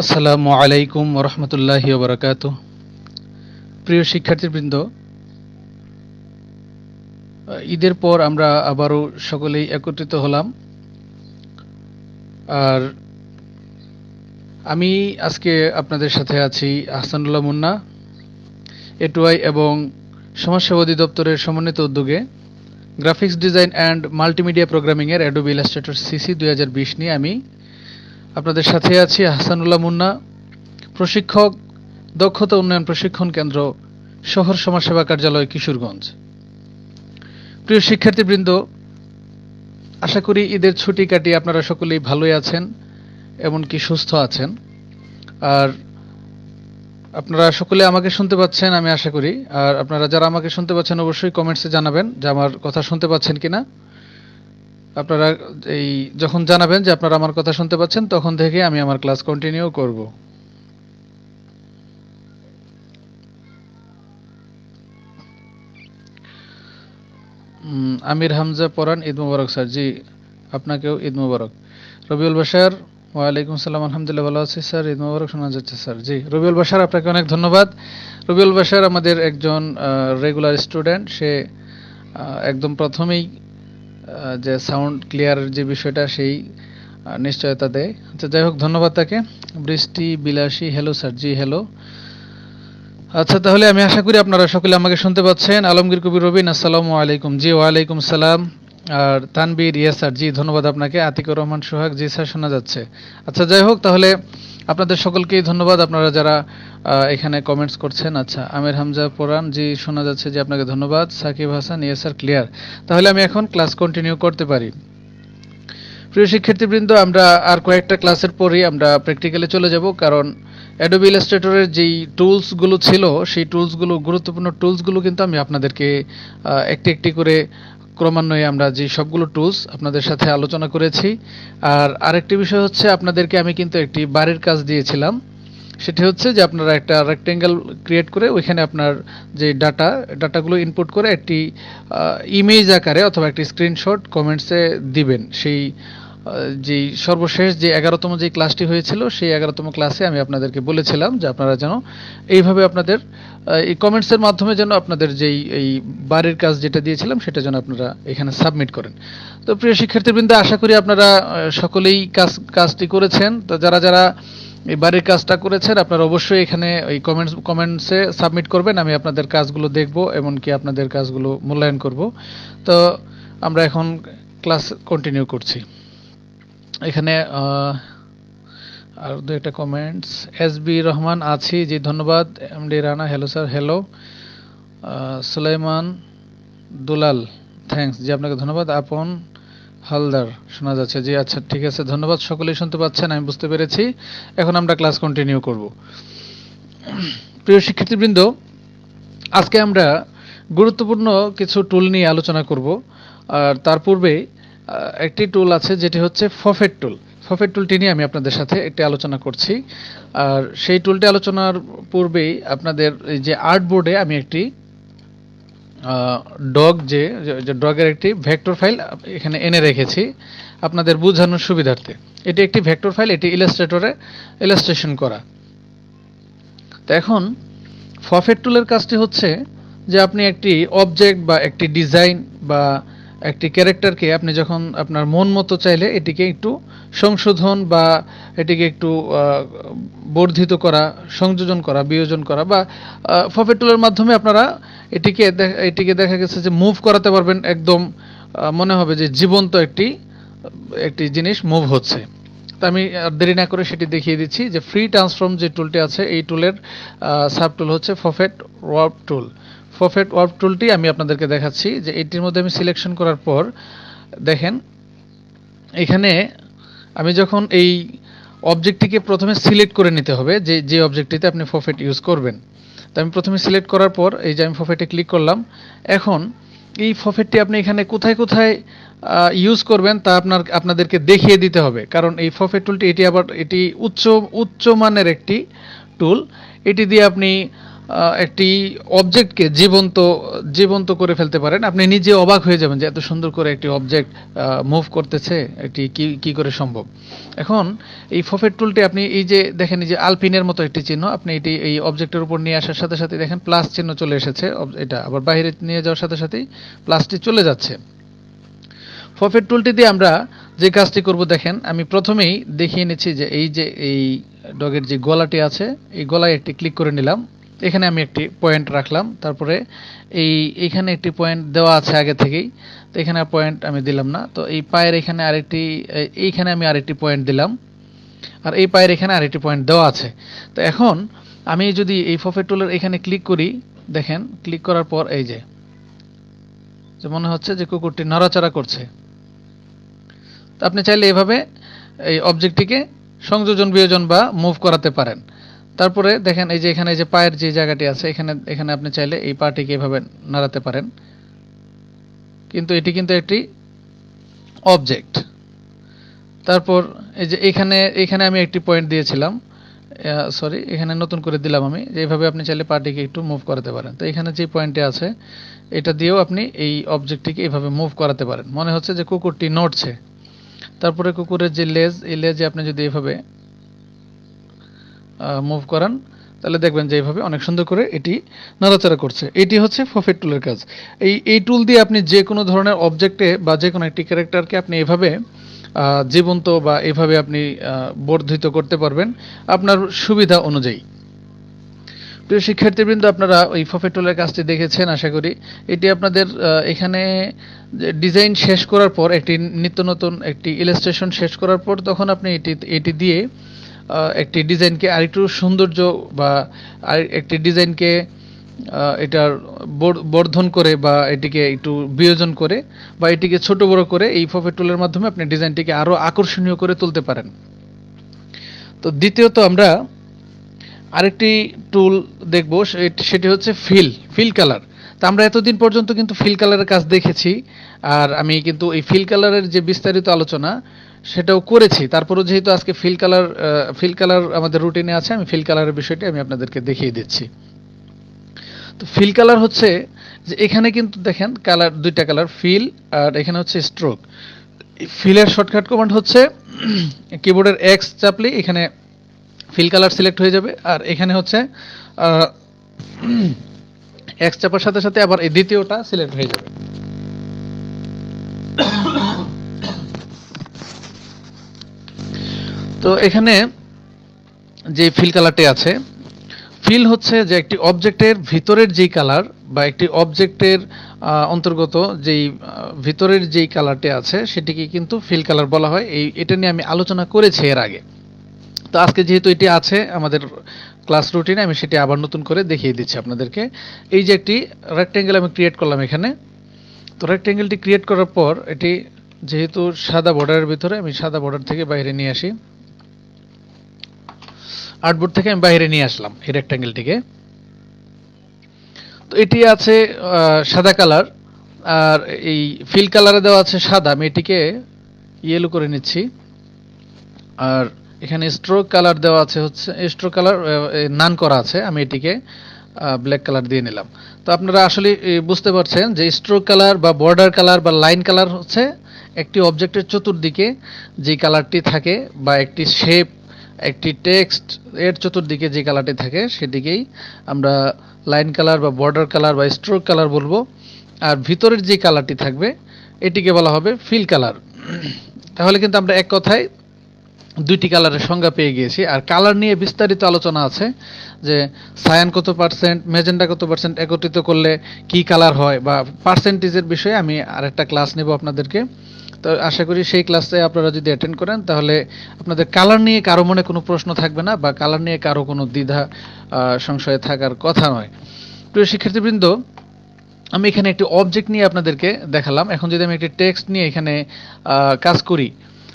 আসসালামু আলাইকুম রহমতুল্লাহি প্রিয় শিক্ষার্থীবৃন্দ, ঈদের পর আমরা আবারও সকলেই একত্রিত হলাম। আর আমি আজকে আপনাদের সাথে আছি আহসানুল্লাহ মুন্না, এটুআই এবং সমাজসেবা দপ্তরের সমন্বিত উদ্যোগে গ্রাফিক্স ডিজাইন অ্যান্ড মাল্টিমিডিয়া প্রোগ্রামিংয়ের অ্যাডোবি ইলাস্ট্রেটর সিসি দুই হাজার বিশ নিয়ে আমি আপনাদের সাথে আছি হাসানুল্লাহ মুন্না, প্রশিক্ষক, দক্ষতা উন্নয়ন প্রশিক্ষণ কেন্দ্র, শহর সমাজসেবা কার্যালয়, কিশোরগঞ্জ। প্রিয় শিক্ষার্থীবৃন্দ, আশা করি ঈদের ছুটি কাটিয়ে আপনারা সকলেই ভালোই আছেন, এমনকি সুস্থ আছেন। আর আপনারা সকলে আমাকে শুনতে পাচ্ছেন, আমি আশা করি। আর আপনারা যারা আমাকে শুনতে পাচ্ছেন, অবশ্যই কমেন্টসে জানাবেন যে আমার কথা শুনতে পাচ্ছেন কিনা। আপনারা এই যখন জানাবেন যে আপনারা আমার কথা শুনতে পাচ্ছেন, তখন থেকে আমি আমার ক্লাস কন্টিনিউ করব। আমির হামজা পরান ঈদ মুবারক স্যার। জি, আপনাকেও ঈদ মুবারক। রবিউল বাসার ওয়ালাইকুম সালাম, আলহামদুলিল্লাহ ভালো আছি স্যার। ঈদ মুবারক শোনা যাচ্ছে স্যার। জি, রবিউল বাসার আপনাকে অনেক ধন্যবাদ। রবিউল বাসার আমাদের একজন রেগুলার স্টুডেন্ট সে একদম প্রথমেই যে সাউন্ড ক্লিয়ার যে বিষয়টা সেই নিশ্চয়তা দেয়। আচ্ছা যাই হোক, ধন্যবাদ তাকে। বৃষ্টি বিলাসী হ্যালো স্যার জি হ্যালো আচ্ছা তাহলে আমি আশা করি আপনারা সকলে আমাকে শুনতে পাচ্ছেন। আলমগীর কবির রবিন, আসসালামু আলাইকুম। জি, ওয়ালাইকুম সালাম। আর তানবীর ইয়ে স্যার জি, ধন্যবাদ আপনাকে। আতিকুর রহমান, সোহাগ, জি, স্যার, শোনা যাচ্ছে। আচ্ছা যাই হোক, তাহলে আপনাদের সকলকেই ধন্যবাদ। আপনারা যারা এখানে কমেন্টস করছেন আচ্ছা আমির হামজা পোরান জি, শোনা যাচ্ছে যে আপনাকে ধন্যবাদ। সাকিব হাসান ইয়ে স্যার ক্লিয়ার তাহলে আমি এখন ক্লাস কন্টিনিউ করতে পারি। প্রিয় শিক্ষার্থীবৃন্দ, আমরা আর কয়েকটা ক্লাসের পরেই আমরা প্র্যাকটিক্যালে চলে যাব, কারণ অ্যাডোবি ইলাস্ট্রেটরের যেই টুলসগুলো ছিল, সেই টুলসগুলো গুরুত্বপূর্ণ টুলসগুলো কিন্তু আমি আপনাদেরকে একটি একটি করে ক্রমান্বয়ে আমরা যে সবগুলো টুলস আপনাদের সাথে আলোচনা করেছি, আর আরেকটি বিষয় হচ্ছে আপনাদেরকে আমি কিন্তু একটি বাড়ির কাজ দিয়েছিলাম। সেটি হচ্ছে যে আপনারা একটা রেক্টেঙ্গেল ক্রিয়েট করে ওইখানে আপনার যে ডাটা ডাটাগুলো ইনপুট করে একটি ইমেজ আকারে অথবা একটি স্ক্রিনশট কমেন্টসে দিবেন। সেই যে সর্বশেষ যে এগারোতম যে ক্লাসটি হয়েছিল, সেই এগারোতম ক্লাসে আমি আপনাদেরকে বলেছিলাম যে আপনারা যেন এইভাবে আপনাদের এই কমেন্টসের মাধ্যমে যেন আপনাদের যেই, এই বাড়ির কাজ যেটা দিয়েছিলাম, সেটা যেন আপনারা এখানে সাবমিট করেন। তো প্রিয় শিক্ষার্থীবৃন্দ, আশা করি আপনারা সকলেই কাজ, কাজটি করেছেন। তো যারা যারা এই বাড়ির কাজটা করেছেন, আপনারা অবশ্যই এখানে ওই কমেন্টস কমেন্টসে সাবমিট করবেন। আমি আপনাদের কাজগুলো দেখব, এমনকি আপনাদের কাজগুলো মূল্যায়ন করব। তো আমরা এখন ক্লাস কন্টিনিউ করছি। এখানে আর দু একটা কমেন্টস এস বি রহমান আছি, জি, ধন্যবাদ। M D Rana hello sir hello Sulaiman Dulal thanks জি, আপনাকে ধন্যবাদ। আপন হালদার, শোনা যাচ্ছে। জি আচ্ছা ঠিক আছে, ধন্যবাদ। সকলেই শুনতে পাচ্ছেন, আমি বুঝতে পেরেছি। এখন আমরা ক্লাস কন্টিনিউ করব। প্রিয় শিক্ষার্থীবৃন্দ, আজকে আমরা গুরুত্বপূর্ণ কিছু টুল নিয়ে আলোচনা করব। আর তার পূর্বে একটি টুল আছে যেটি হচ্ছে ফফেট টুল ফফেট টুলটি নিয়ে আমি আপনাদের সাথে একটি আলোচনা করছি। আর সেই টুলটি আলোচনার পূর্বেই আপনাদের যে আর্ট বোর্ডে আমি একটি ডগ যে ডগের একটি ভেক্টর ফাইল এখানে এনে রেখেছি আপনাদের বোঝানোর সুবিধার্থে। এটি একটি ভেক্টর ফাইল এটি ইলাস্ট্রেটরে ইলাস্ট্রেশন করা। তো এখন ফফেট টুলের কাজটি হচ্ছে যে আপনি একটি অবজেক্ট বা একটি ডিজাইন বা একটি ক্যারেক্টারকে আপনি যখন আপনার মন মতো চাইলে এটিকে একটু সংশোধন বা এটিকে একটু বর্ধিত করা, সংযোজন করা, বিয়োজন করা বা ফফেট টুলের মাধ্যমে আপনারা এটিকে এটিকে দেখা গেছে যে মুভ করাতে পারবেন একদম মনে হবে যে জীবন্ত একটি একটি জিনিস মুভ হচ্ছে। তো আমি দেরি না করে সেটি দেখিয়ে দিচ্ছি যে ফ্রি ট্রান্সফর্ম যে টুলটি আছে, এই টুলের সাব টুল হচ্ছে ফফেট ওয়ার্প টুল ফফেট ওয়ার্প টুলটি আমি আপনাদেরকে দেখাচ্ছি যে এটির মধ্যে আমি সিলেকশন করার পর, দেখেন, এখানে আমি যখন এই অবজেক্টটিকে প্রথমে সিলেক্ট করে নিতে হবে, যে যে অবজেক্টটিতে আপনি ফফেট ইউজ করবেন, তো আমি প্রথমে সিলেক্ট করার পর, এই যে আমি ফফেটে ক্লিক করলাম, এখন এই ফফেটটি আপনি এখানে কোথায় কোথায় ইউজ করবেন তা আপনার, আপনাদেরকে দেখিয়ে দিতে হবে, কারণ এই ফফেট টুলটি এটি আবার, এটি উচ্চ উচ্চ মানের একটি টুল এটি দিয়ে আপনি একটি অবজেক্টকে জীবন্ত জীবন্ত করে ফেলতে পারেন। আপনি নিজে অবাক হয়ে যাবেন যে এত সুন্দর করে একটি অবজেক্ট মুভ করতেছে এটি কি কি করে সম্ভব। এখন এই ফফেট টুলটি আপনি এই যে দেখেন, এই যে আলপিনের মতো একটি চিহ্ন, আপনি এটি এই অবজেক্টের উপর নিয়ে আসার সাথে সাথে দেখেন প্লাস চিহ্ন চলে এসেছে এটা আবার বাইরে নিয়ে যাওয়ার সাথে সাথেই প্লাসটি চলে যাচ্ছে। ফফেট টুলটি দিয়ে আমরা যে কাজটি করব, দেখেন, আমি প্রথমেই দেখিয়ে নিচ্ছি যে এই যে এই ডগের যে গলাটি আছে, এই গলায় একটি ক্লিক করে নিলাম। এখানে আমি একটি পয়েন্ট রাখলাম। তারপরে এই, এখানে একটি পয়েন্ট দেওয়া আছে আগে থেকেই। তো এখানে পয়েন্ট আমি দিলাম না। তো এই পায়ের এখানে আরেকটি এইখানে আমি আরেকটি পয়েন্ট দিলাম। আর এই পায়ের এখানে আরেকটি পয়েন্ট দেওয়া আছে। তো এখন আমি যদি এই ফফেট টুলের এখানে ক্লিক করি, দেখেন ক্লিক করার পর এই যে যে মনে হচ্ছে যে কুকুরটি নড়াচড়া করছে। তো আপনি চাইলে এভাবে এই অবজেক্টটিকে সংযোজন বিয়োজন বা মুভ করাতে পারেন। তারপরে দেখেন এই যে এখানে যে পায়ের যে জায়গাটি আছে, এখানে এখানে আপনি চাইলে এই পাটিকে এভাবে নাড়াতে পারেন। কিন্তু এটি কিন্তু একটি অবজেক্ট তারপর এই যে এখানে এখানে আমি একটি পয়েন্ট দিয়েছিলাম। সরি এখানে নতুন করে দিলাম আমি। এইভাবে আপনি চাইলে পার্টিকে একটু মুভ করাতে পারেন। তো এখানে যে পয়েন্টটি আছে, এটা দিয়েও আপনি এই অবজেক্টটিকে এইভাবে মুভ করাতে পারেন। মনে হচ্ছে যে কুকুরটি নড়ছে। তারপরে কুকুরের যে লেজ, এই লেজে আপনি যদি এইভাবে মুভ করান, তাহলে দেখবেন যে এইভাবে অনেক সুন্দর করে এটি নড়াচড়া করছে। এটি হচ্ছে ফফেট টুলের কাজ। এই এই টুল দিয়ে আপনি যে কোনো ধরনের অবজেক্টে বা যে কোনো একটি ক্যারেক্টারকে আপনি এভাবে জীবন্ত বা এভাবে আপনি বর্ধিত করতে পারবেন আপনার সুবিধা অনুযায়ী। প্রিয় শিক্ষার্থীবৃন্দ, আপনারা ওই ফফেট টুলের কাজটি দেখেছেন, আশা করি। এটি আপনাদের এখানে ডিজাইন শেষ করার পর, একটি নিত্য নতুন একটি ইলাস্ট্রেশন শেষ করার পর, তখন আপনি এটি এটি দিয়ে একটি ডিজাইনকে আরেকটু সৌন্দর্য বা একটি ডিজাইনকে এটার বর- বর্ধন করে বা এটিকে একটু বিয়োজন করে বা এটিকে ছোট বড় করে এই ফফেট টুলের মাধ্যমে আপনি ডিজাইনটিকে আরও আকর্ষণীয় করে তুলতে পারেন। তো দ্বিতীয়ত আমরা আরেকটি টুল দেখব সেটি হচ্ছে ফিল ফিল কালার। তা আমরা এতদিন পর্যন্ত কিন্তু ফিল কালারের কাজ দেখেছি, আর আমি কিন্তু এই ফিল কালারের যে বিস্তারিত আলোচনা সেটাও করেছি। তারপরেও যেহেতু আজকে ফিল কালার ফিল কালার আমাদের রুটিনে আছে, আমি ফিল কালারের বিষয়টি আমি আপনাদেরকে দেখিয়ে দিচ্ছি। তো ফিল কালার হচ্ছে যে এখানে কিন্তু দেখেন কালার দুইটা কালার ফিল আর এখানে হচ্ছে স্ট্রোক ফিলের শর্টকাট কমান্ড হচ্ছে কিবোর্ডের এক্স চাপলে এখানে ফিল কালার সিলেক্ট হয়ে যাবে আর এখানে হচ্ছে এক্স চাপার সাথে সাথে আবার এই দ্বিতীয়টা সিলেক্ট হয়ে যাবে। তো এখানে যে ফিল কালারটি আছে ফিল হচ্ছে যে একটি অবজেক্টের ভিতরের যেই কালার বা একটি অবজেক্টের অন্তর্গত যেই ভিতরের যেই কালারটি আছে, সেটিকে কিন্তু ফিল কালার বলা হয়। এই, এটা নিয়ে আমি আলোচনা করেছি এর আগে। তো আজকে যেহেতু এটি আছে, আমাদের ক্লাস রুটিনে আমি সেটি আবার নতুন করে দেখিয়ে দিচ্ছি আপনাদেরকে। এই যে একটি রেক্টেঙ্গেল আমি ক্রিয়েট করলাম এখানে। তো রেক্টেঙ্গেলটি ক্রিয়েট করার পর, এটি যেহেতু সাদা বর্ডারের ভিতরে, আমি সাদা বর্ডার থেকে বাইরে নিয়ে আসি। আর্টবোর্ড থেকে আমি বাইরে নিয়ে আসলাম, এই রেক্টেঙ্গেলটিকে তো এটি আছে সাদা কালার, আর এই ফিল কালারে দেওয়া আছে সাদা। আমি এটিকে ইয়েলো করে নিচ্ছি। আর এখানে স্ট্রোক কালার দেওয়া আছে হচ্ছে স্ট্রোক কালার নান করা আছে। আমি এটিকে ব্ল্যাক কালার দিয়ে নিলাম। তো আপনারা আসলে বুঝতে পারছেন যে স্ট্রোক কালার বা বর্ডার কালার বা লাইন কালার হচ্ছে একটি অবজেক্টের চতুর্দিকে যে কালারটি থাকে বা একটি শেপ একটি টেক্সট এর চতুর্দিকে যে কালারটি থাকে সেটিকেই আমরা লাইন কালার বা বর্ডার কালার বা স্ট্রোক কালার বলব। আর ভিতরের যে কালারটি থাকবে, এটিকে বলা হবে ফিল কালার তাহলে কিন্তু আমরা এক কথায় দুইটি কালারের সংজ্ঞা পেয়ে গিয়েছি। আর কালার নিয়ে বিস্তারিত আলোচনা আছে যে সায়ান কত পার্সেন্ট মেজেন্ডা কত পার্সেন্ট একত্রিত করলে কি কালার হয় বা পার্সেন্টেজের বিষয়ে আমি আরেকটা ক্লাস নেব আপনাদেরকে। তো আশা করি সেই ক্লাসে আপনারা যদি অ্যাটেন্ড করেন, তাহলে আপনাদের কালার নিয়ে কারও মনে কোনো প্রশ্ন থাকবে না, বা কালার নিয়ে কারও কোনো দ্বিধা সংশয়ে থাকার কথা নয়। প্রিয় শিক্ষার্থীবৃন্দ, আমি এখানে একটি অবজেক্ট নিয়ে আপনাদেরকে দেখালাম। এখন যদি আমি একটি টেক্সট নিয়ে এখানে কাজ করি,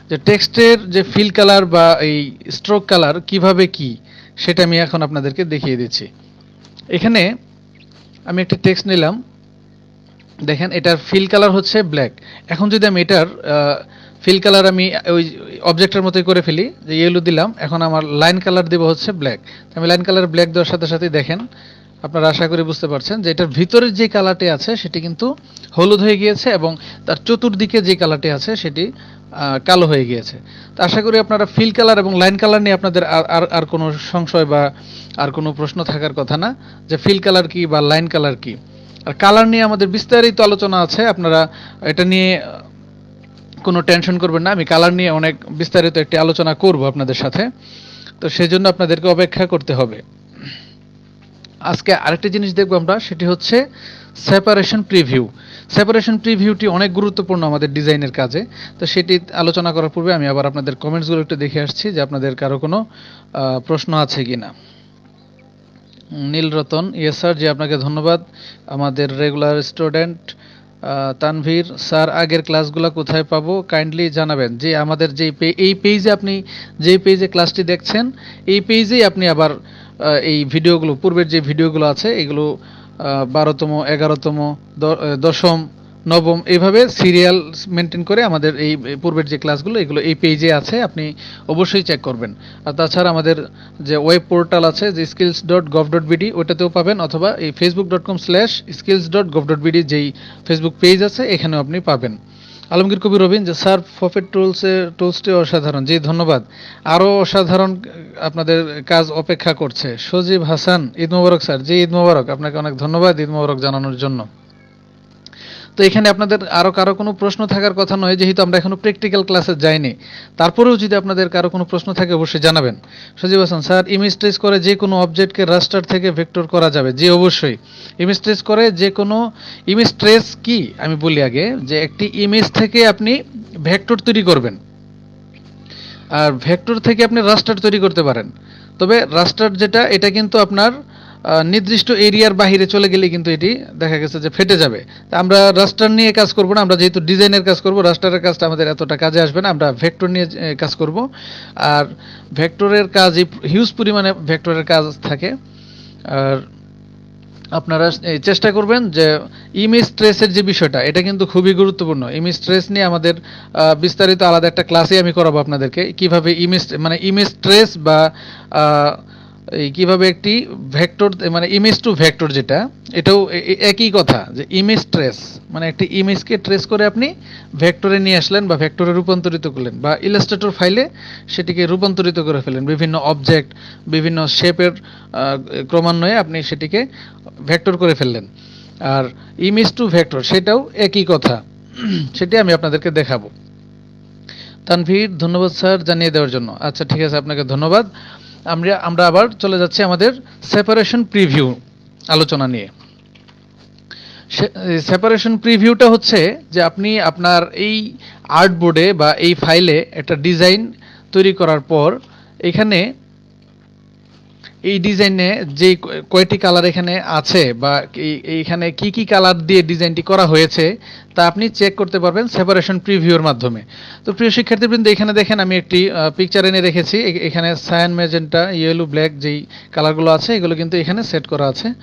যে টেক্সটের যে ফিল কালার বা এই স্ট্রোক কালার কীভাবে কি, সেটা আমি এখন আপনাদেরকে দেখিয়ে দিচ্ছি। এখানে আমি একটি টেক্সট নিলাম। দেখেন, এটার ফিল কালার হচ্ছে ব্ল্যাক এখন যদি আমি এটার ফিল কালার আমি ওই অবজেক্টের মতোই করে ফেলি, যে ইয়েলো দিলাম, এখন আমার লাইন কালার দেবো হচ্ছে ব্ল্যাক আমি লাইন কালার ব্ল্যাক দেওয়ার সাথে সাথে দেখেন, আপনারা আশা করি বুঝতে পারছেন যে এটার ভিতরের যে কালারটি আছে, সেটি কিন্তু হলুদ হয়ে গিয়েছে এবং তার চতুর্দিকে যে কালারটি আছে, সেটি কালো হয়ে গিয়েছে। তো আশা করি আপনারা ফিল কালার এবং লাইন কালার নিয়ে আপনাদের আর- আর কোনো সংশয় বা আর কোনো প্রশ্ন থাকার কথা না, যে ফিল কালার কি বা লাইন কালার কি। আর কালার নিয়ে আমাদের বিস্তারিত আলোচনা আছে, আপনারা এটা নিয়ে কোনো টেনশন করবেন না, আমি কালার নিয়ে অনেক বিস্তারিত একটি আলোচনা করব আপনাদের সাথে। তো সেই জন্য আপনাদেরকে অপেক্ষা করতে হবে। আজকে আরেকটি জিনিস দেখব আমরা, সেটি হচ্ছে সেপারেশন প্রিভিউ সেপারেশন প্রিভিউটি অনেক গুরুত্বপূর্ণ আমাদের ডিজাইনের কাজে। তো সেটি আলোচনা করার পূর্বে আমি আবার আপনাদের কমেন্টসগুলো একটু দেখে আসছি যে আপনাদের কারও কোনো প্রশ্ন আছে কিনা। নীলরতন। ইয়ে স্যার জি, আপনাকে ধন্যবাদ। আমাদের রেগুলার স্টুডেন্ট তানভীর স্যার, আগের ক্লাসগুলো কোথায় পাবো? কাইন্ডলি জানাবেন। যে আমাদের যে এই পেজে আপনি, যে পেজে ক্লাসটি দেখছেন, এই পেজেই আপনি আবার এই ভিডিওগুলো পূর্বের যে ভিডিওগুলো আছে, এগুলো বারোতম, এগারোতম দশম নবম এইভাবে সিরিয়াল মেনটেন করে আমাদের এই পূর্বের যে ক্লাসগুলো এগুলো এই পেজে আছে, আপনি অবশ্যই চেক করবেন। আর তাছাড়া আমাদের যে ওয়েব পোর্টাল আছে, যে skills dot gov dot BD ওটাতেও পাবেন, অথবা এই Facebook dot com slash skills dot gov dot BD যেই ফেসবুক পেজ আছে, এখানেও আপনি পাবেন। আলমগীর কবি রবিন, যে স্যার প্রফিট টুলসের টুলসটি অসাধারণ। জি, ধন্যবাদ। আরও অসাধারণ আপনাদের কাজ অপেক্ষা করছে। সজীব হাসান, ঈদ মোবারক স্যার। জি, ঈদ মোবারক, আপনাকে অনেক ধন্যবাদ ঈদ মোবারক জানানোর জন্য। তো এখানে আপনাদের আরও কারও কোনো প্রশ্ন থাকার কথা নয়, যেহেতু আমরা এখনও প্র্যাকটিক্যাল ক্লাসে যাইনি। তারপরেও যদি আপনাদের কারও কোনো প্রশ্ন থাকে, অবশ্যই জানাবেন। Sajib Hasan, sir image trace করে যে কোনো অবজেক্টকে রাস্টার থেকে ভেক্টর করা যাবে যে অবশ্যই। ইমেজ ট্রেস করে যে কোনো ইমেজ ট্রেস কি? আমি বলি আগে যে একটি ইমেজ থেকে আপনি ভেক্টর তৈরি করবেন। আর ভেক্টর থেকে আপনি রাস্টার তৈরি করতে পারেন। তবে রাস্টার যেটা, এটা কিন্তু আপনার নির্দিষ্ট এরিয়ার বাহিরে চলে গেলে কিন্তু এটি দেখা গেছে যে ফেটে যাবে। আমরা রাস্টার নিয়ে কাজ করব না, আমরা যেহেতু ডিজাইনের কাজ করব রাস্টারের কাজটা আমাদের এতটা কাজে আসবে না, আমরা ভেক্টর নিয়ে কাজ করব। আর ভেক্টরের কাজ হিউজ পরিমাণে ভেক্টরের কাজ থাকে। আর আপনারা চেষ্টা করবেন যে ইমেজ ট্রেসের যে বিষয়টা, এটা কিন্তু খুবই গুরুত্বপূর্ণ। ইমেজ ট্রেস নিয়ে আমাদের বিস্তারিত আলাদা একটা ক্লাসে আমি করাবো আপনাদেরকে। কীভাবে ইমেজ মানে ইমেজ ট্রেস বা এই কীভাবে একটি ভেক্টর মানে ইমেজ টু ভেক্টর যেটা, এটাও একই কথা যে ইমেজ ট্রেস মানে একটি ইমেজকে ট্রেস করে আপনি ভেক্টরে নিয়ে আসলেন বা ভেক্টরে রূপান্তরিত করলেন বা ইলাস্ট্রেটর ফাইলে সেটিকে রূপান্তরিত করে ফেলেন বিভিন্ন অবজেক্ট বিভিন্ন শেপের ক্রমান্বয়ে আপনি সেটিকে ভেক্টর করে ফেললেন। আর ইমেজ টু ভেক্টর সেটাও একই কথা। সেটি আমি আপনাদেরকে দেখাবো। তানভীর, ধন্যবাদ স্যার জানিয়ে দেওয়ার জন্য। আচ্ছা ঠিক আছে, আপনাকে ধন্যবাদ। আমরা আমরা আবার চলে যাচ্ছি আমাদের সেপারেশন প্রিভিউ আলোচনা নিয়ে। সেপারেশন প্রিভিউটা হচ্ছে যে আপনি আপনার এই আর্টবোর্ডে বা এই ফাইলে একটা ডিজাইন তৈরি করার পর এখানে এই ডিজাইনে যে কয়টি কালার এখানে আছে বা এই- এইখানে কি কি কালার দিয়ে ডিজাইনটি করা হয়েছে, তা আপনি চেক করতে পারবেন সেপারেশন প্রিভিউর মাধ্যমে। তো প্রিয় শিক্ষার্থীবৃন্দ, এখানে দেখেন আমি একটি পিকচার এনে রেখেছি। এখানে সায়ান ম্যাজেন্টা ইয়েলো ব্ল্যাক যেই কালারগুলো আছে, এগুলো কিন্তু এখানে সেট করা আছে।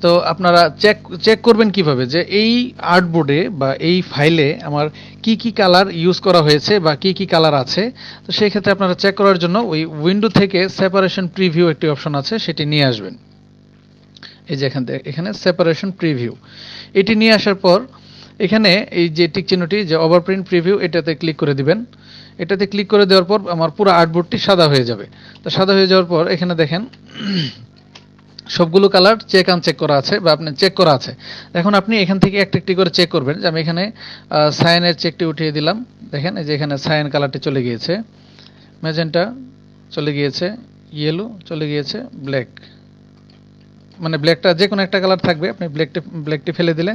তো আপনারা চেক চেক করবেন কীভাবে যে এই আর্টবোর্ডে বা এই ফাইলে আমার কি কি কালার ইউজ করা হয়েছে বা কি কি কালার আছে? তো সেই ক্ষেত্রে আপনারা চেক করার জন্য ওই উইন্ডো থেকে সেপারেশন প্রিভিউ একটি অপশন আছে, সেটি নিয়ে আসবেন। এই যে এখান থেকে, এখানে সেপারেশন প্রিভিউ এটি নিয়ে আসার পর এখানে এই যে টিক চিহ্নটি, যে ওভারপ্রিন্ট প্রিভিউ এটাতে ক্লিক করে দিবেন। এটাতে ক্লিক করে দেওয়ার পর আমার পুরো আর্টবোর্ডটি সাদা হয়ে যাবে। তো সাদা হয়ে যাওয়ার পর এখানে দেখেন সবগুলো কালার চেক আনচেক করা আছে, বা আপনি চেক করা আছে। এখন আপনি এখান থেকে একটা একটি করে চেক করবেন যে আমি এখানে সায়ানের চেকটি উঠিয়ে দিলাম। দেখেন, এই যে এখানে সায়ান কালারটি চলে গিয়েছে। ম্যাজেন্টা চলে গিয়েছে ইয়েলো চলে গিয়েছে ব্ল্যাক মানে ব্ল্যাকটা যে কোনো একটা কালার থাকবে, আপনি ব্ল্যাকটি ব্ল্যাকটি ফেলে দিলে।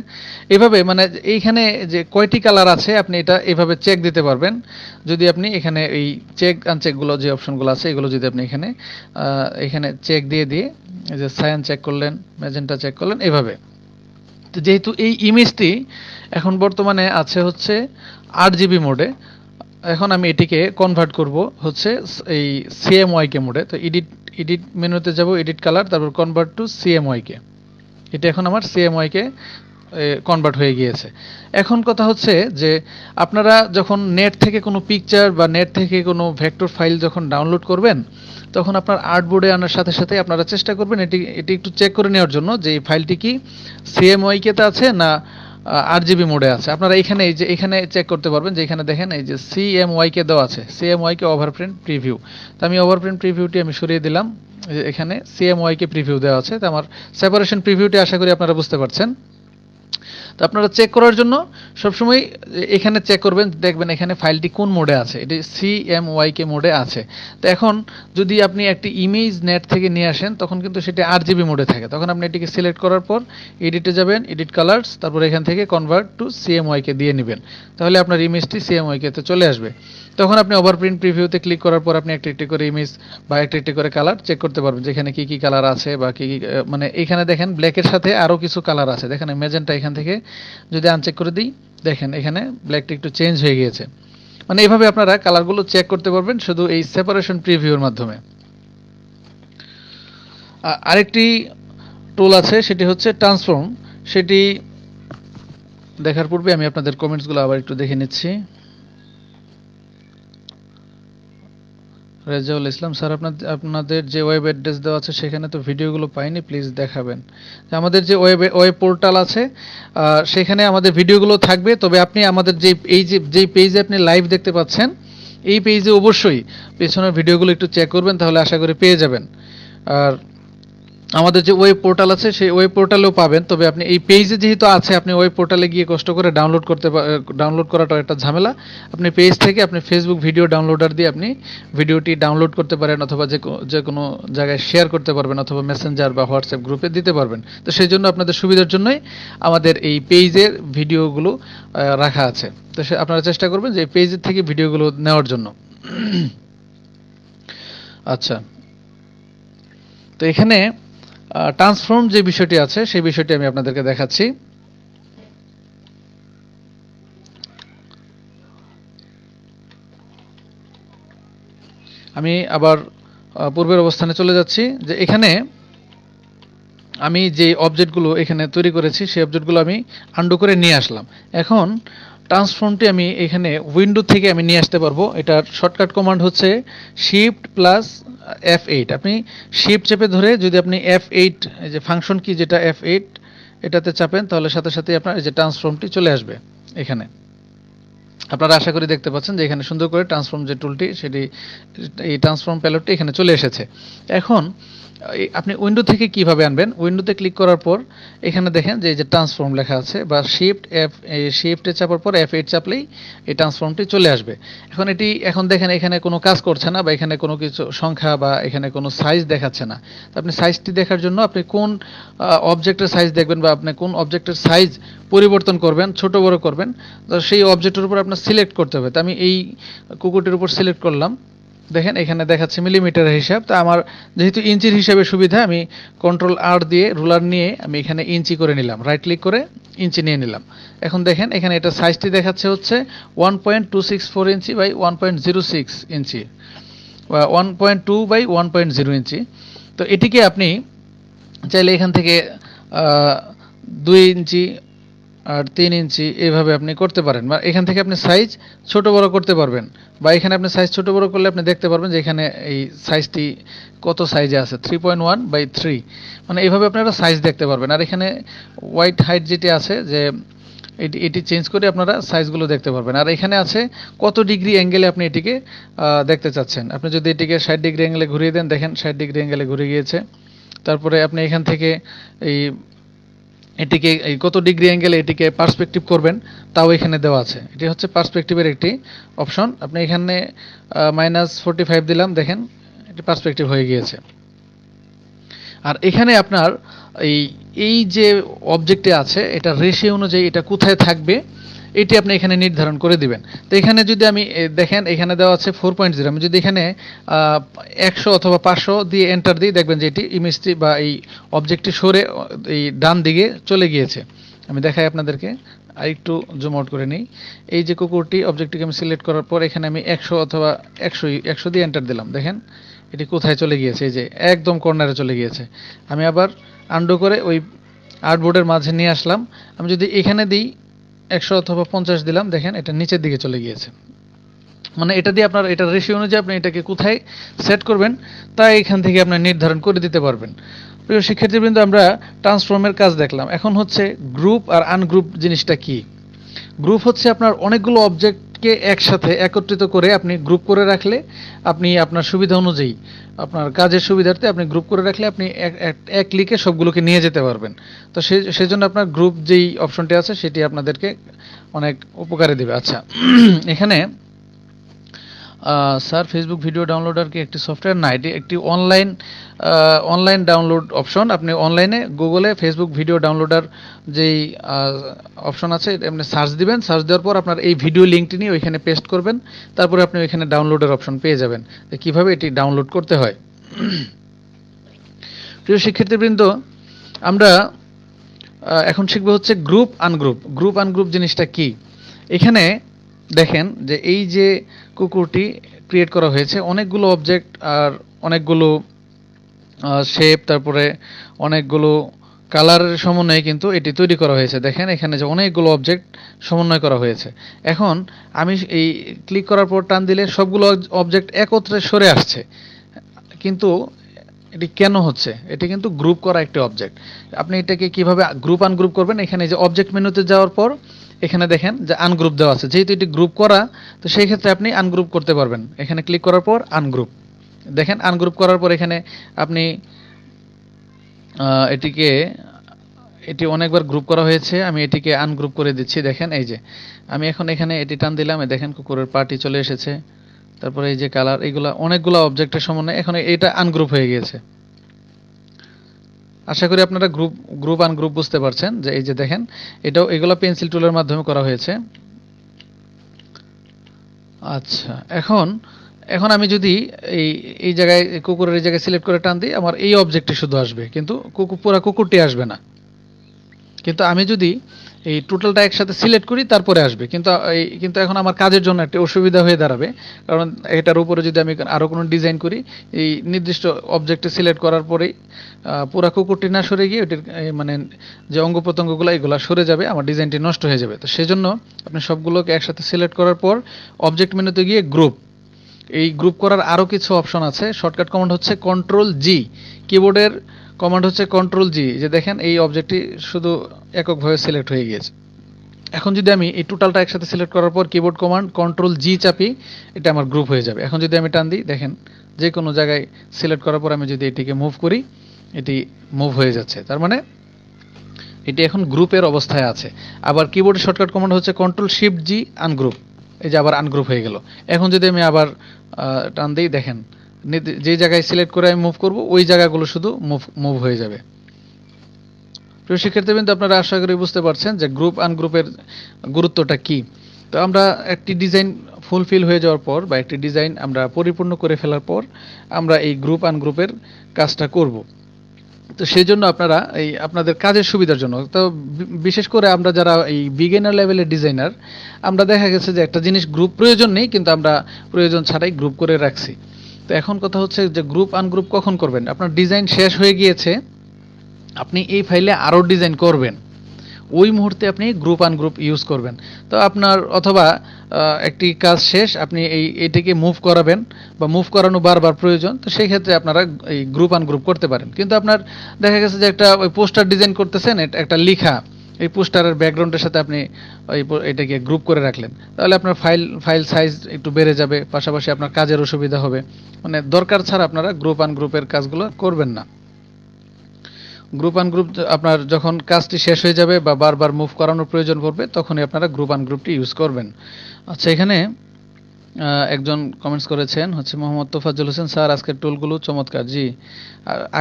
এভাবে মানে এইখানে যে কয়টি কালার আছে, আপনি এটা এভাবে চেক দিতে পারবেন। যদি আপনি এখানে এই চেক আনচেকগুলো যে অপশনগুলো আছে, এগুলো যদি আপনি এখানে এখানে চেক দিয়ে দিয়ে যে সায়ান চেক করলেন ম্যাজেন্টা চেক করলেন, এভাবে। তো যেহেতু এই ইমেজটি এখন বর্তমানে আছে হচ্ছে আট জিবি মোডে এখন আমি এটিকে কনভার্ট করব হচ্ছে এই সিএমওয়াই কে মোডে তো এডিট এডিট মেনুতে যাব, এডিট কালার, তারপর কনভার্ট টু সিএমওয়াই কে এটা এখন আমার সিএমওয়াই কে কনভার্ট হয়ে গিয়েছে। এখন কথা হচ্ছে যে, আপনারা যখন নেট থেকে কোনো পিকচার বা নেট থেকে কোনো ভেক্টর ফাইল যখন ডাউনলোড করবেন, তখন আপনার আর্টবোর্ডে আনার সাথে সাথে আপনারা চেষ্টা করবেন এটি এটি একটু চেক করে নেওয়ার জন্য যে এই ফাইলটি কি সিএমওয়াইকেতে আছে না আর জিবি মোডে আছে। আপনারা এখানে এই যে, এখানে চেক করতে পারবেন যে এখানে দেখেন, এই যে সিএমওয়াই কে দেওয়া আছে। সিএমওয়াই কে ওভারপ্রিন্ট প্রিভিউ তো আমি ওভারপ্রিন্ট প্রিভিউটি আমি সরিয়ে দিলাম। এখানে সি এখানে সিএমওয়াই কে প্রিভিউ দেওয়া আছে। তো আমার সেপারেশন প্রিভিউটি আশা করি আপনারা বুঝতে পারছেন। তো আপনারা চেক করার জন্য সবসময় এখানে চেক করবেন, দেখবেন এখানে ফাইলটি কোন মোডে আছে? এটি সিএমওয়াইকে মোডে আছে। তো এখন যদি আপনি একটি ইমেজ নেট থেকে নিয়ে আসেন, তখন কিন্তু সেটি আর জিবি মোডে থাকে। তখন আপনি এটিকে সিলেক্ট করার পর এডিটে যাবেন এডিট কালার্স তারপর এখান থেকে কনভার্ট টু সিএমওয়াইকে দিয়ে নেবেন। তাহলে আপনার ইমেজটি সিএমওয়াইকে তে চলে আসবে। তখন আপনি ওভার প্রিন্ট প্রিভিউতে ক্লিক করার পর আপনি একটি একটি করে ইমেজ বা একটি একটি করে কালার চেক করতে পারবেন, যেখানে কি কি কালার আছে বা কি মানে এখানে দেখেন ব্ল্যাকের সাথে আরও কিছু কালার আছে। দেখেন মেজেন্টা এখান থেকে যদি আনচেক করে দিই, দেখেন এখানে ব্ল্যাকটা একটু চেঞ্জ হয়ে গিয়েছে। মানে এভাবে আপনারা কালারগুলো চেক করতে পারবেন শুধু এই সেপারেশন প্রিভিউর মাধ্যমে। আরেকটি টুল আছে, সেটি হচ্ছে ট্রান্সফর্ম সেটি দেখার পূর্বে আমি আপনাদের কমেন্টসগুলো আবার একটু দেখে নিচ্ছি। রেজাউল ইসলাম, স্যার আপনাদের আপনাদের যে ওয়েব অ্যাড্রেস দেওয়া আছে সেখানে তো ভিডিওগুলো পাইনি প্লিজ দেখাবেন। আমাদের যে ওয়েব ওয়েব পোর্টাল আছে সেখানে আমাদের ভিডিওগুলো থাকবে, তবে আপনি আমাদের যে এই যে যেই পেজে আপনি লাইভ দেখতে পাচ্ছেন, এই পেজে অবশ্যই পেছনের ভিডিওগুলো একটু চেক করবেন, তাহলে আশা করি পেয়ে যাবেন। আর আমাদের যে ওয়েব পোর্টাল আছে, সেই ওয়েব পোর্টালেও পাবেন। তবে আপনি এই পেজে যেহেতু আছে, আপনি ওয়েব পোর্টালে গিয়ে কষ্ট করে ডাউনলোড করতে ডাউনলোড করাটা একটা ঝামেলা। আপনি পেজ থেকে আপনি ফেসবুক ভিডিও ডাউনলোডার দিয়ে আপনি ভিডিওটি ডাউনলোড করতে পারেন অথবা যে যে কোনো জায়গায় শেয়ার করতে পারবেন অথবা মেসেঞ্জার বা হোয়াটসঅ্যাপ গ্রুপে দিতে পারবেন। তো সেই জন্য আপনাদের সুবিধার জন্যই আমাদের এই পেজের ভিডিওগুলো রাখা আছে। তো সে আপনারা চেষ্টা করবেন যে এই পেজের থেকে ভিডিওগুলো নেওয়ার জন্য। আচ্ছা। তো এখানে ট্রান্সফর্ম যে বিষয়টি আছে, সেই বিষয়টি আমি আপনাদেরকে দেখাচ্ছি। আমি আবার পূর্বের অবস্থানে চলে যাচ্ছি, যে এখানে আমি যে অবজেক্টগুলো এখানে তৈরি করেছি, সেই অবজেক্টগুলো আমি আন্ডু করে নিয়ে আসলাম। এখন ট্রান্সফর্মটি আমি এখানে উইন্ডো থেকে আমি নিয়ে আসতে পারব। এটার শর্টকাট কমান্ড হচ্ছে শিফট প্লাস এফ এইট আপনি শিফট চেপে ধরে যদি আপনি এফ এইট এই যে ফাংশন কি যেটা এফ এইট এটাতে চাপেন, তাহলে সাথে সাথে আপনার এই যে ট্রান্সফর্মটি চলে আসবে এখানে। আপনারা আশা করি দেখতে পাচ্ছেন যে এখানে সুন্দর করে ট্রান্সফর্ম যে টুলটি সেটি, এই ট্রান্সফর্ম প্যালেটটি এখানে চলে এসেছে। এখন আপনি উইন্ডো থেকে কীভাবে আনবেন? উইন্ডোতে ক্লিক করার পর এখানে দেখেন যে যে ট্রান্সফর্ম লেখা আছে বা শিফট এফ শিফটে চাপার পর এফ এইট চাপলেই এই ট্রান্সফর্মটি চলে আসবে। এখন এটি, এখন দেখেন এখানে কোনো কাজ করছে না বা এখানে কোনো কিছু সংখ্যা বা এখানে কোনো সাইজ দেখাচ্ছে না। তো আপনি সাইজটি দেখার জন্য আপনি কোন অবজেক্টের সাইজ দেখবেন বা আপনি কোন অবজেক্টের সাইজ পরিবর্তন করবেন, ছোট বড় করবেন, তো সেই অবজেক্টের উপর আপনার সিলেক্ট করতে হবে। তো আমি এই কুকুরটির উপর সিলেক্ট করলাম। দেখেন, এখানে দেখাচ্ছে মিলিমিটার হিসাব। তা আমার যেহেতু ইঞ্চির হিসাবে সুবিধা, আমি কন্ট্রোল আর দিয়ে রুলার নিয়ে আমি এখানে ইঞ্চি করে নিলাম। রাইট ক্লিক করে ইঞ্চি নিয়ে নিলাম। এখন দেখেন, এখানে এটা সাইজটি দেখাচ্ছে হচ্ছে one point two six four inch by one point zero six inch. One point two by one point zero inch. তো এটিকে আপনি চাইলে এখান থেকে দুই ইঞ্চি আর তিন ইঞ্চি এইভাবে আপনি করতে পারেন বা এখান থেকে আপনি সাইজ ছোট বড় করতে পারবেন বা এখানে আপনি সাইজ ছোট বড় করলে আপনি দেখতে পারবেন যে এখানে এই সাইজটি কত সাইজে আছে? Three point one by three মানে এইভাবে আপনারা সাইজ দেখতে পারবেন। আর এখানে হোয়াইট হাইট যেটি আছে যে এটি এটি চেঞ্জ করে আপনারা সাইজগুলো দেখতে পারবেন। আর এখানে আছে কত ডিগ্রি অ্যাঙ্গেলে আপনি এটিকে দেখতে চাচ্ছেন। আপনি যদি এটিকে ষাট ডিগ্রি অ্যাঙ্গেলে ঘুরিয়ে দেন, দেখেন ষাট ডিগ্রি অ্যাঙ্গেলে ঘুরে গিয়েছে। তারপরে আপনি এখান থেকে এই এটিকে, এই কত ডিগ্রি অ্যাঙ্গেলে এটিকে পার্সপেক্টিভ করবেন, তাও এখানে দেওয়া আছে। এটি হচ্ছে পার্সপেক্টিভের একটি অপশন আপনি এখানে মাইনাস ফোরটি ফাইভ দিলাম, দেখেন, এটি পার্সপেক্টিভ হয়ে গিয়েছে। আর এখানে আপনার এই এই যে অবজেক্টে আছে, এটা রেশিও অনুযায়ী এটা কোথায় থাকবে এটি আপনি এখানে নির্ধারণ করে দিবেন। তো এখানে যদি আমি দেখেন, এখানে দেওয়া আছে ফোর পয়েন্ট জিরো আমি যদি এখানে একশো অথবা পাঁচশো দিয়ে এন্টার দিই, দেখবেন যে এটি ইমেজটি বা এই অবজেক্টটি সরে এই ডান দিকে চলে গিয়েছে। আমি দেখাই আপনাদেরকে আর একটু জুম আউট করে নিই। এই যে কুকুরটি অবজেক্টটিকে আমি সিলেক্ট করার পর এখানে আমি একশো অথবা একশো একশো দিয়ে এন্টার দিলাম। দেখেন, এটি কোথায় চলে গিয়েছে? এই যে একদম কর্নারে চলে গিয়েছে। আমি আবার আন্ডো করে ওই আর্টবোর্ডের মাঝে নিয়ে আসলাম। আমি যদি এখানে দিই একশো অথবা পঞ্চাশ দিলাম, দেখেন এটা নিচের দিকে চলে গিয়েছে। মানে এটা দিয়ে আপনার, এটা রেশিও অনুযায়ী আপনি এটাকে কোথায় সেট করবেন, তা এখান থেকে আপনি নির্ধারণ করে দিতে পারবেন। প্রিয় শিক্ষার্থীবৃন্দ, আমরা ট্রান্সফর্মের কাজ দেখলাম। এখন হচ্ছে গ্রুপ আর আনগ্রুপ জিনিসটা কি? গ্রুপ হচ্ছে আপনার অনেকগুলো অবজেক্টকে একসাথে একত্রিত করে আপনি গ্রুপ করে রাখলে আপনি আপনার সুবিধা অনুযায়ী, আপনার কাজের সুবিধার্থে আপনি গ্রুপ করে রাখলে আপনি এক ক্লিকে সবগুলোকে নিয়ে যেতে পারবেন। তো সে, সেজন্য আপনার গ্রুপ যেই অপশনটি আছে সেটি আপনাদেরকে অনেক উপকারে দেবে। আচ্ছা এখানে স্যার ফেসবুক ভিডিও ডাউনলোডার কি একটি সফটওয়্যার না, এটি একটি অনলাইন অনলাইন ডাউনলোড অপশন আপনি অনলাইনে গুগলে ফেসবুক ভিডিও ডাউনলোডার যেই অপশন আছে আপনি সার্চ দিবেন। সার্চ দেওয়ার পর আপনার এই ভিডিও লিঙ্কটি নিয়ে ওইখানে পেস্ট করবেন। তারপরে আপনি ওইখানে ডাউনলোডের অপশন পেয়ে যাবেন। কীভাবে এটি ডাউনলোড করতে হয়। প্রিয় শিক্ষার্থীবৃন্দ, আমরা এখন শিখব হচ্ছে গ্রুপ আনগ্রুপ গ্রুপ আনগ্রুপ জিনিসটা কি? এখানে দেখেন যে এই যে কুকুরটি ক্রিয়েট করা হয়েছে, অনেকগুলো অবজেক্ট আর অনেকগুলো শেপ তারপরে অনেকগুলো কালারের সমন্বয়ে কিন্তু এটি তৈরি করা হয়েছে। দেখেন এখানে যে অনেকগুলো অবজেক্ট সমন্বয় করা হয়েছে। এখন আমি এই ক্লিক করার পর টান দিলে সবগুলো অবজেক্ট একত্রে সরে আসছে। কিন্তু এটি কেন হচ্ছে? এটি কিন্তু গ্রুপ করা একটি অবজেক্ট আপনি এটাকে কীভাবে গ্রুপ আনগ্রুপ করবেন? এখানে যে অবজেক্ট মেনুতে যাওয়ার পর এখানে দেখেন যে আনগ্রুপ দেওয়া আছে। যেহেতু এটি গ্রুপ করা, তো সেই ক্ষেত্রে আপনি আনগ্রুপ করতে পারবেন। এখানে ক্লিক করার পর আনগ্রুপ দেখেন আনগ্রুপ করার পর এখানে আপনি এটিকে, এটি অনেকবার গ্রুপ করা হয়েছে। আমি এটিকে আনগ্রুপ করে দিচ্ছি। দেখেন এই যে, আমি এখন এখানে এটি টান দিলাম। দেখেন কুকুরের পার্টি চলে এসেছে। তারপরে এই যে কালার এগুলা অনেকগুলো অবজেক্টের সমন্বয়ে এখন এটা আনগ্রুপ হয়ে গিয়েছে। আশা করি আপনারা গ্রুপ গ্রুপ আন গ্রুপ বুঝতে পারছেন যে এই যে দেখেন, এটাও, এগুলো পেন্সিল টুলের মাধ্যমে করা হয়েছে। আচ্ছা এখন এখন আমি যদি এই এই জায়গায়, কুকুরের এই জায়গায় সিলেক্ট করে টান দিই, আমার এই অবজেক্টটি শুধু আসবে, কিন্তু কুকুর পুরা কুকুরটি আসবে না। কিন্তু আমি যদি এই টোটালটা একসাথে সিলেক্ট করি, তারপরে আসবে। কিন্তু, এই, কিন্তু এখন আমার কাজের জন্য একটা অসুবিধা হয়ে দাঁড়াবে। কারণ এটার উপরে যদি আমি আরও কোনো ডিজাইন করি, এই নির্দিষ্ট অবজেক্টে সিলেক্ট করার পরেই পুরা কুকুরটি না সরে গিয়ে ওটির মানে যে অঙ্গ প্রত্যঙ্গগুলো, এগুলো সরে যাবে, আমার ডিজাইনটি নষ্ট হয়ে যাবে। তো সেজন্য আপনি সবগুলোকে একসাথে সিলেক্ট করার পর অবজেক্ট মেনুতে গিয়ে গ্রুপ এই গ্রুপ করার আরও কিছু অপশন আছে। শর্টকাট কমান্ড হচ্ছে কন্ট্রোল জি কিবোর্ডের কমান্ড হচ্ছে কন্ট্রোল জি যে দেখেন এই অবজেক্টটি শুধু এককভাবে সিলেক্ট হয়ে গিয়েছে। এখন যদি আমি এই টোটালটা একসাথে সিলেক্ট করার পর কিবোর্ড কমান্ড কন্ট্রোল জি চাপি, এটা আমার গ্রুপ হয়ে যাবে। এখন যদি আমি টান দিই, দেখেন যে কোনো জায়গায় সিলেক্ট করার পর আমি যদি এটিকে মুভ করি, এটি মুভ হয়ে যাচ্ছে। তার মানে এটি এখন গ্রুপের অবস্থায় আছে। আবার কিবোর্ডের শর্টকাট কমান্ড হচ্ছে কন্ট্রোল শিফট জি আনগ্রুপ এই যে আবার আনগ্রুপ হয়ে গেল। এখন যদি আমি আবার টান দিই, দেখেন যে জায়গায় সিলেক্ট করে আমি মুভ করব, ওই জায়গাগুলো শুধু মুভ মুভ হয়ে যাবে। প্রিয় শিক্ষার্থীবৃন্দ, আপনারা আশা করি বুঝতে পারছেন যে গ্রুপ আনগ্রুপের গুরুত্বটা কি। তো আমরা একটি ডিজাইন ফুলফিল হয়ে যাওয়ার পর বা একটি ডিজাইন আমরা পরিপূর্ণ করে ফেলার পর আমরা এই গ্রুপ আনগ্রুপের কাজটা করব। তো সেই জন্য আপনারা এই আপনাদের কাজের সুবিধার জন্য, তো বিশেষ করে আমরা যারা এই বিগিনার লেভেলের ডিজাইনার আমরা দেখা গেছে যে একটা জিনিস গ্রুপ প্রয়োজন নেই, কিন্তু আমরা প্রয়োজন ছাড়াই গ্রুপ করে রাখছি। তো এখন কথা হচ্ছে যে গ্রুপ আনগ্রুপ কখন করবেন? আপনার ডিজাইন শেষ হয়ে গিয়েছে, আপনি এই ফাইলে আরও ডিজাইন করবেন। ওই মুহূর্তে আপনি গ্রুপ আন গ্রুপ ইউজ করবেন। তো আপনার অথবা একটি কাজ শেষ, আপনি এই, এটিকে মুভ করাবেন বা মুভ করানো বারবার প্রয়োজন, তো সেই ক্ষেত্রে আপনারা এই গ্রুপ আন গ্রুপ করতে পারেন। কিন্তু আপনার দেখা গেছে যে একটা ওই পোস্টার ডিজাইন করতেছেন একটা লেখা। এই পোস্টারের ব্যাকগ্রাউন্ডের সাথে আপনি ওই এটাকে গ্রুপ করে রাখলেন। তাহলে আপনার ফাইল ফাইল সাইজ একটু বেড়ে যাবে, পাশাপাশি আপনার কাজের অসুবিধা হবে। মানে দরকার ছাড়া আপনারা গ্রুপ আনগ্রুপের কাজগুলো করবেন না। গ্রুপ আন গ্রুপ আপনার যখন কাজটি শেষ হয়ে যাবে বা বারবার মুভ করানোর প্রয়োজন পড়বে, তখনই আপনারা গ্রুপ আন গ্রুপটি ইউজ করবেন। আচ্ছা এখানে একজন কমেন্টস করেছেন, হচ্ছে মোহাম্মদ তোফাজ্জল হোসেন, স্যার, আজকের টুলগুলো চমৎকার। জি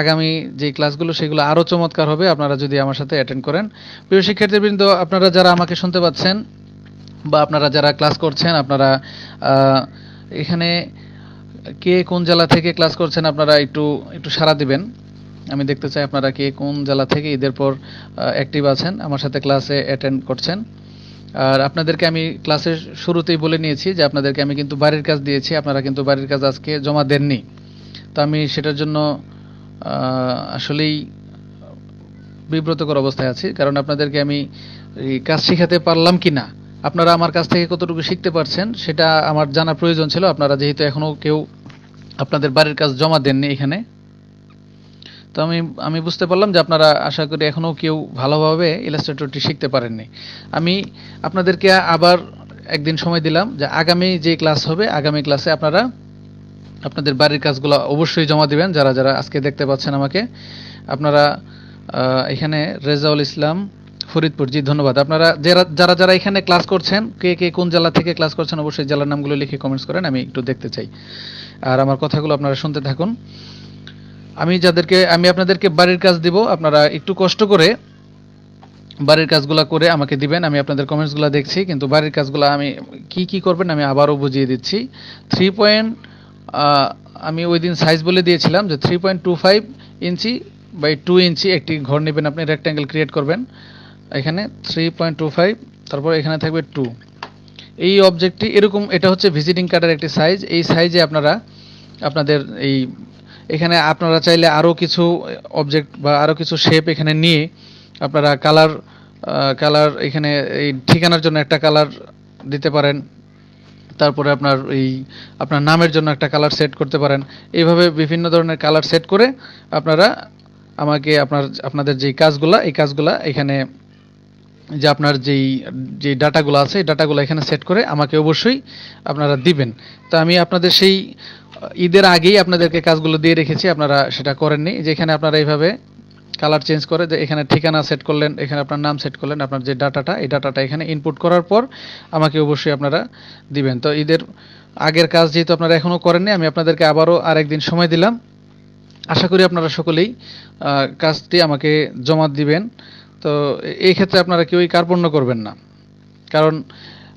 আগামী যে ক্লাসগুলো সেগুলো আরও চমৎকার হবে। আপনারা যদি আমার সাথে অ্যাটেন্ড করেন। প্রিয় শিক্ষার্থীবৃন্দ, আপনারা যারা আমাকে শুনতে পাচ্ছেন বা আপনারা যারা ক্লাস করছেন, আপনারা এখানে কে কোন জেলা থেকে ক্লাস করছেন, আপনারা একটু একটু সাড়া দিবেন। আমি দেখতে চাই আপনারা কে কোন জেলা থেকে ঈদের পর অ্যাক্টিভ আছেন। আমার সাথে ক্লাসে অ্যাটেন্ড করছেন। আর আপনাদেরকে আমি ক্লাসের শুরুতেই বলে নিয়েছি যে আপনাদেরকে আমি কিন্তু বাড়ির কাজ দিয়েছি, আপনারা কিন্তু বাড়ির কাজ আজকে জমা দেননি। তো আমি সেটার জন্য আসলেই বিব্রতকর অবস্থায় আছি, কারণ আপনাদেরকে আমি কাজ শিখাতে পারলাম কি না আপনারা আমার কাছ থেকে কতটুকু শিখতে পারছেন, সেটা আমার জানা প্রয়োজন ছিল, আপনারা যেহেতু এখনও কেউ আপনাদের বাড়ির কাজ জমা দেননি এখানে। তো আমি আমি বুঝতে পারলাম যে আপনারা আশা করি এখনও কেউ ভালোভাবে ইলাস্ট্রেটরটি শিখতে পারেননি। আমি আপনাদেরকে আবার একদিন সময় দিলাম যে আগামী যে ক্লাস হবে, আগামী ক্লাসে আপনারা আপনাদের বাড়ির কাজগুলো অবশ্যই জমা দিবেন। যারা যারা আজকে দেখতে পাচ্ছেন আমাকে, আপনারা এখানে রেজাউল ইসলাম ফরিদপুর, জি, ধন্যবাদ। আপনারা যারা যারা যারা এখানে ক্লাস করছেন, কে কে কোন জেলা থেকে ক্লাস করছেন, অবশ্যই জেলার নামগুলো লিখে কমেন্টস করেন, আমি একটু দেখতে চাই। আর আমার কথাগুলো আপনারা শুনতে থাকুন। আমি যাদেরকে, আমি আপনাদেরকে বাড়ির কাজ দিব, আপনারা একটু কষ্ট করে বাড়ির কাজগুলো করে আমাকে দিবেন, আমি আপনাদের কমেন্টসগুলো দেখছি, কিন্তু বাড়ির কাজগুলো আমি কি কি করবেন আমি আবারও বুঝিয়ে দিচ্ছি। থ্রি পয়েন্ট আমি ওই দিন সাইজ বলে দিয়েছিলাম যে three point two five inch by two inch একটি ঘর নেবেন আপনি রেক্ট্যাঙ্গেল ক্রিয়েট করবেন। এখানে থ্রি পয়েন্ট টু ফাইভ তারপর এখানে থাকবে টু এই অবজেক্টটি এরকম, এটা হচ্ছে ভিজিটিং কার্ডের একটি সাইজ এই সাইজে আপনারা, আপনাদের এই এখানে আপনারা চাইলে আরও কিছু অবজেক্ট বা আরও কিছু শেপ এখানে নিয়ে আপনারা কালার কালার এখানে এই ঠিকানার জন্য একটা কালার দিতে পারেন। তারপরে আপনার এই আপনার নামের জন্য একটা কালার সেট করতে পারেন। এইভাবে বিভিন্ন ধরনের কালার সেট করে আপনারা আমাকে আপনার, আপনাদের যেই কাজগুলা, এই কাজগুলা এখানে যে আপনার যেই যে ডাটাগুলো আছে, এই ডাটাগুলো এখানে সেট করে আমাকে অবশ্যই আপনারা দিবেন। তা আমি আপনাদের সেই ঈদের আগেই আপনাদেরকে কাজগুলো দিয়ে রেখেছি, আপনারা সেটা করেননি। যেখানে আপনারা এইভাবে কালার চেঞ্জ করে যে এখানে ঠিকানা সেট করলেন, এখানে আপনার নাম সেট করলেন, আপনার যে ডাটাটা এই ডাটাটা এখানে ইনপুট করার পর আমাকে অবশ্যই আপনারা দিবেন। তো ঈদের আগের কাজ যেহেতু আপনারা এখনও করেননি, আমি আপনাদেরকে আবারও আরেকদিন সময় দিলাম। আশা করি আপনারা সকলেই কাজটি আমাকে জমা দিবেন। তো এই ক্ষেত্রে আপনারা কেউই কার্পণ্য করবেন না। কারণ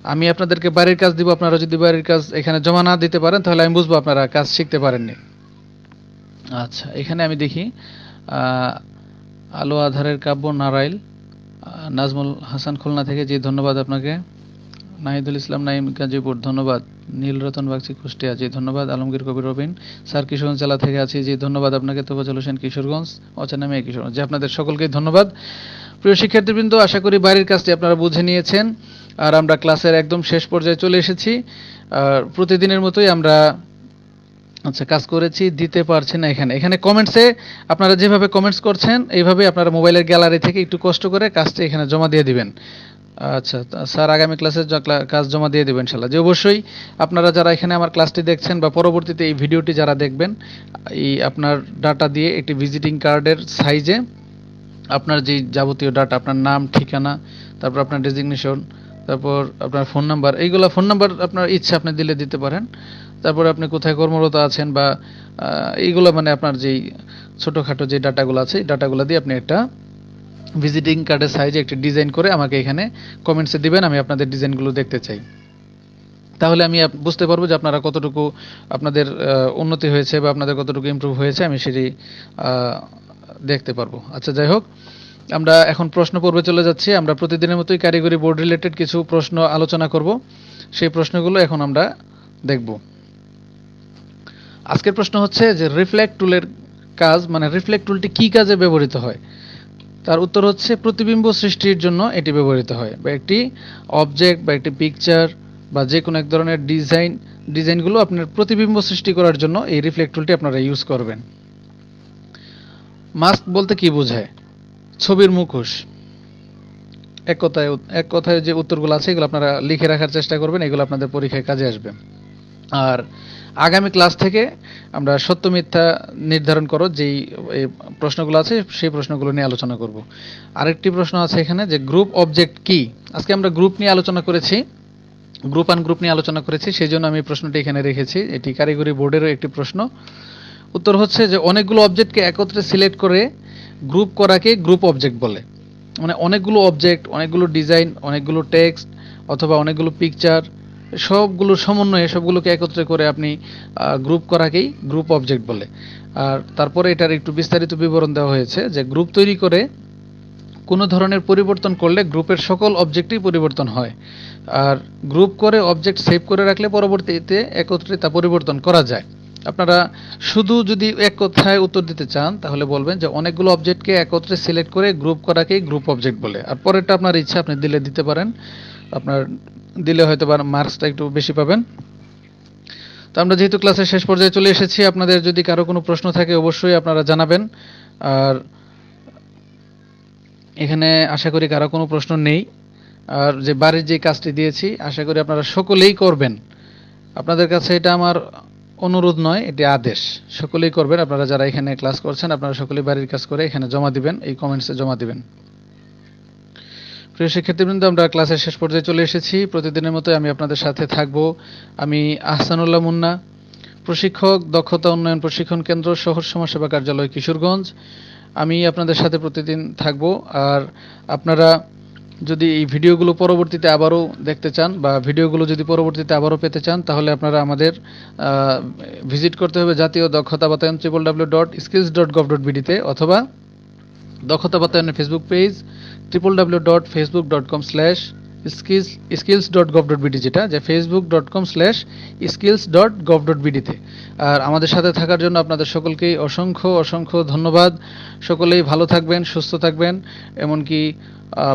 আমি আপনাদেরকে বাড়ির কাজ দিব, আপনারা যদি বাড়ির কাজ এখানে জমা না দিতে পারেন, তাহলে আমি বুঝব আপনারা কাজ শিখতে পারেননি। আচ্ছা এখানে আমি দেখি আলো আধারের কাব্য নারাইল নাজমুল হাসান খুলনা থেকে জি ধন্যবাদ আপনাকে, নাহিদুল ইসলাম নাইম গাজীপুর, ধন্যবাদ নীলরতন বাগচি কুষ্টিয়া জি ধন্যবাদ, আলমগীর কবির রবিন, স্যার কিশোরগঞ্জ জেলা থেকে আছি জি ধন্যবাদ আপনাকে, তোফাজল হোসেন কিশোরগঞ্জ, অচেনা মেয়ে কিশোরগঞ্জ আপনাদের সকলকেই ধন্যবাদ। প্রিয় শিক্ষার্থীবৃন্দ, আশা করি বাড়ির কাজটি আপনারা বুঝে নিয়েছেন। আর আমরা ক্লাসের একদম শেষ পর্যায়ে চলে এসেছি। আর প্রতিদিনের মতোই আমরা আচ্ছা কাজ করেছি, দিতে পারছি না এখানে। এখানে কমেন্টসে আপনারা যেভাবে কমেন্টস করছেন এইভাবে আপনারা মোবাইলের গ্যালারি থেকে একটু কষ্ট করে কাজটি এখানে জমা দিয়ে দিবেন। আচ্ছা স্যার আগামী ক্লাসে কাজ জমা দিয়ে দেবেন ইনশাল্লাহ যে অবশ্যই আপনারা যারা এখানে আমার ক্লাসটি দেখছেন বা পরবর্তীতে এই ভিডিওটি যারা দেখবেন, এই আপনার ডাটা দিয়ে একটি ভিজিটিং কার্ডের সাইজে আপনার যে যাবতীয় ডাটা আপনার নাম, ঠিকানা, তারপর আপনার ডেজিগনেশন তারপর আপনার ফোন নাম্বার, এইগুলা ফোন নাম্বার আপনার ইচ্ছা আপনি দিলে দিতে পারেন। তারপরে আপনি কোথায় কর্মরত আছেন বা এইগুলো মানে আপনার যেই ছোটোখাটো যে ডাটাগুলো আছে, এই ডাটাগুলো দিয়ে আপনি একটা ভিজিটিং কার্ডের সাইজে একটি ডিজাইন করে আমাকে এখানে কমেন্টসে দিবেন, আমি আপনাদের ডিজাইনগুলো দেখতে চাই। তাহলে আমি বুঝতে পারব যে আপনারা কতটুকু আপনাদের উন্নতি হয়েছে বা আপনাদের কতটুকু ইমপ্রুভ হয়েছে, আমি সেটি দেখতে পারব। আচ্ছা যাই হোক। আমরা এখন প্রশ্ন পর্বে চলে যাচ্ছি। আমরা প্রতিদিনের মতোই কারিগরি বোর্ড রিলেটেড কিছু প্রশ্ন আলোচনা করব। সেই প্রশ্নগুলো এখন আমরা দেখব। আজকের প্রশ্ন হচ্ছে যে রিফ্লেক্ট টুলের কাজ মানে রিফ্লেক্ট টুলটি কি কাজে ব্যবহৃত হয়? তার উত্তর হচ্ছে, প্রতিবিম্ব সৃষ্টির জন্য এটি ব্যবহৃত হয়। বা একটি অবজেক্ট বা একটি পিকচার বা যে কোনো এক ধরনের ডিজাইন ডিজাইনগুলো আপনার প্রতিবিম্ব সৃষ্টি করার জন্য এই রিফ্লেক্ট টুলটি আপনারা ইউজ করবেন। মাস্ক বলতে কি বোঝায়? ছবির মুখোশ। এক কথায় এক কথায় যে উত্তরগুলো আছে, এগুলো আপনারা লিখে রাখার চেষ্টা করবেন, এগুলো আপনাদের পরীক্ষায় কাজে আসবে। আর আগামী ক্লাস থেকে আমরা সত্য মিথ্যা নির্ধারণ করো, যেই প্রশ্নগুলো আছে, সেই প্রশ্নগুলো নিয়ে আলোচনা করব। আরেকটি প্রশ্ন আছে এখানে যে গ্রুপ অবজেক্ট কি? আজকে আমরা গ্রুপ নিয়ে আলোচনা করেছি গ্রুপ অ্যান্ড গ্রুপ নিয়ে আলোচনা করেছি সেই জন্য আমি প্রশ্নটি এখানে রেখেছি। এটি কারিগরি বোর্ডেরও একটি প্রশ্ন। উত্তর হচ্ছে যে অনেকগুলো অবজেক্টকে একত্রে সিলেক্ট করে গ্রুপ করাকে গ্রুপ অবজেক্ট বলে। মানে অনেকগুলো অবজেক্ট অনেকগুলো ডিজাইন অনেকগুলো টেক্সট অথবা অনেকগুলো পিকচার সবগুলো সমন্বয়ে সবগুলোকে একত্রে করে আপনি গ্রুপ করাকেই গ্রুপ অবজেক্ট বলে। আর তারপরে এটার একটু বিস্তারিত বিবরণ দেওয়া হয়েছে যে গ্রুপ তৈরি করে কোনো ধরনের পরিবর্তন করলে গ্রুপের সকল অবজেক্টই পরিবর্তন হয়। আর গ্রুপ করে অবজেক্ট সেভ করে রাখলে পরবর্তীতে একত্রে তা পরিবর্তন করা যায়। আপনারা শুধু যদি এক কথায় উত্তর দিতে চান, তাহলে বলবেন যে অনেকগুলো অবজেক্টকে একত্রে সিলেক্ট করে গ্রুপ করাকেই গ্রুপ অবজেক্ট বলে। আর পরেরটা আপনার ইচ্ছা, আপনি দিলে দিতে পারেন। আপনার দিলে হয়তো বা মার্কসটা একটু বেশি পাবেন। তো আমরা যেহেতু ক্লাসের শেষ পর্যায়ে চলে এসেছি, আপনাদের যদি কারও কোনো প্রশ্ন থাকে, অবশ্যই আপনারা জানাবেন। আর এখানে আশা করি কারও কোনো প্রশ্ন নেই। আর যে বাড়ির যে কাজটি দিয়েছি, আশা করি আপনারা সকলেই করবেন। আপনাদের কাছে এটা আমার অনুরোধ নয়, এটি আদেশ। সকলেই করবেন, আপনারা যারা এখানে ক্লাস করছেন, আপনারা সকলেই বাড়ির কাজ করে এখানে জমা দিবেন, এই কমেন্টসে জমা দিবেন। প্রিয় শিক্ষার্থীবৃন্দ, আমরা ক্লাসের শেষ পর্যায়ে চলে এসেছি। প্রতিদিনের মতো আমি আপনাদের সাথে থাকব। আমি আহসানুল্লাহ মুন্না, প্রশিক্ষক, দক্ষতা উন্নয়ন প্রশিক্ষণ কেন্দ্র, শহর সমাজসেবা কার্যালয়, কিশোরগঞ্জ। আমি আপনাদের সাথে প্রতিদিন থাকব। আর আপনারা যদি এই ভিডিওগুলো পরবর্তীতে আবারও দেখতে চান বা ভিডিওগুলো যদি পরবর্তীতে আবারও পেতে চান, তাহলে আপনারা আমাদের ভিজিট করতে হবে জাতীয় দক্ষতা বাতায়ন triple W dot skills dot gov dot বিডিতে অথবা দক্ষতা বাতায়নের Facebook page triple W dot Facebook dot com slash skills skills dot gov dot BD যেটা, যে Facebook dot com slash skills dot gov dot বিডিতে আর আমাদের সাথে থাকার জন্য আপনাদের সকলকেই অসংখ্য অসংখ্য ধন্যবাদ। সকলেই ভালো থাকবেন, সুস্থ থাকবেন, এমনকি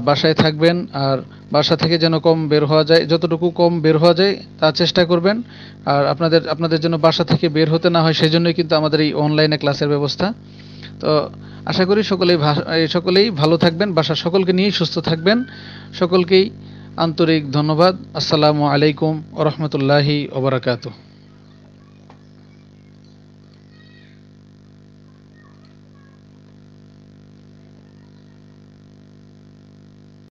বাসায় থাকবেন, আর বাসা থেকে যেন কম বের হওয়া যায়, যতটুকু কম বের হওয়া যায়, তা চেষ্টা করবেন। আর আপনাদের আপনাদের জন্য বাসা থেকে বের হতে না হয় সেই জন্যই কিন্তু আমাদের এই অনলাইনে ক্লাসের ব্যবস্থা। তো আশা করি সকলেই সকলেই ভালো থাকবেন বাসা সকলকে নিয়েই সুস্থ থাকবেন। সকলকেই আন্তরিক ধন্যবাদ। আসসালামু আলাইকুম ওরহমতুল্লাহি ওবরাকাতু